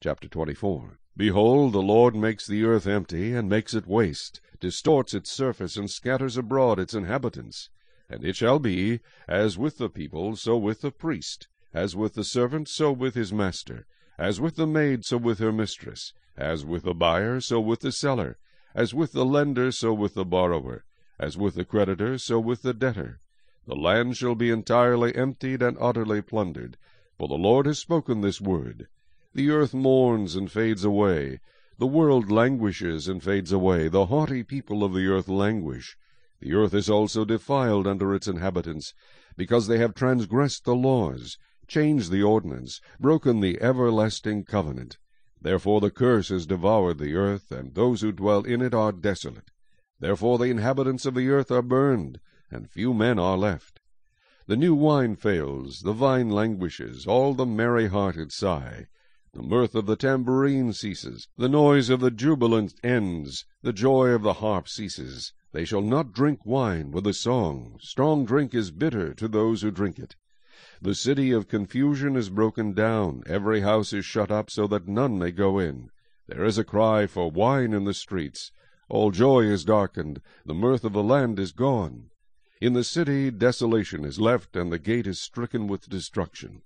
Chapter 24 Behold, the Lord makes the earth empty, and makes it waste, distorts its surface, and scatters abroad its inhabitants. And it shall be, as with the people, so with the priest, as with the servant, so with his master, as with the maid, so with her mistress, as with the buyer, so with the seller, as with the lender, so with the borrower, as with the creditor, so with the debtor. The land shall be entirely emptied and utterly plundered, for the Lord has spoken this word. The earth mourns and fades away. The world languishes and fades away. The haughty people of the earth languish. The earth is also defiled under its inhabitants, because they have transgressed the laws, changed the ordinance, broken the everlasting covenant. Therefore the curse has devoured the earth, and those who dwell in it are desolate. Therefore the inhabitants of the earth are burned, and few men are left. The new wine fails, the vine languishes, all the merry-hearted sigh. The mirth of the tambourine ceases, the noise of the jubilant ends, the joy of the harp ceases. They shall not drink wine with a song. Strong drink is bitter to those who drink it. The city of confusion is broken down. Every house is shut up, so that none may go in. There is a cry for wine in the streets. All joy is darkened. The mirth of the land is gone. In the city desolation is left, and the gate is stricken with destruction.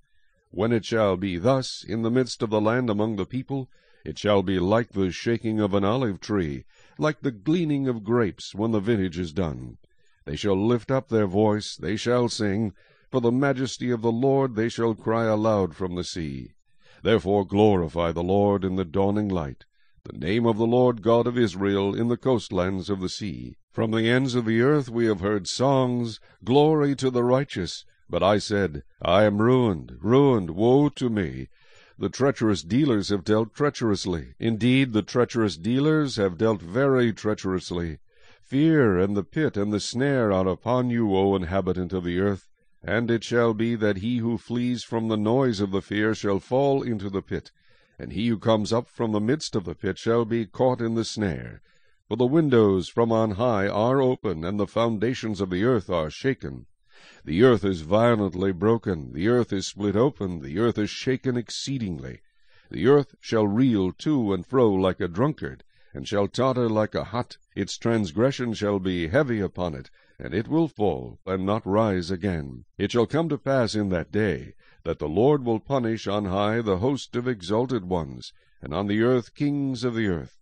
When it shall be thus in the midst of the land among the people, it shall be like the shaking of an olive tree, like the gleaning of grapes when the vintage is done. They shall lift up their voice, they shall sing, for the majesty of the Lord they shall cry aloud from the sea. Therefore glorify the Lord in the dawning light, the name of the Lord God of Israel in the coastlands of the sea. From the ends of the earth we have heard songs, Glory to the righteous. But I said, I am ruined, ruined, woe to me! The treacherous dealers have dealt treacherously. Indeed, the treacherous dealers have dealt very treacherously. Fear and the pit and the snare are upon you, O inhabitant of the earth. And it shall be that he who flees from the noise of the fear shall fall into the pit, and he who comes up from the midst of the pit shall be caught in the snare. For the windows from on high are open, and the foundations of the earth are shaken. The earth is violently broken, the earth is split open, the earth is shaken exceedingly. The earth shall reel to and fro like a drunkard, and shall totter like a hut. Its transgression shall be heavy upon it, and it will fall, and not rise again. It shall come to pass in that day, that the Lord will punish on high the host of exalted ones, and on the earth kings of the earth.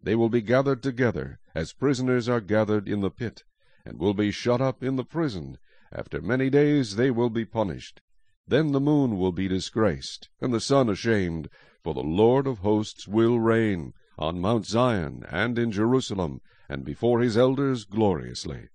They will be gathered together, as prisoners are gathered in the pit, and will be shut up in the prison, after many days they will be punished. Then the moon will be disgraced, and the sun ashamed, for the Lord of hosts will reign on Mount Zion and in Jerusalem, and before his elders gloriously.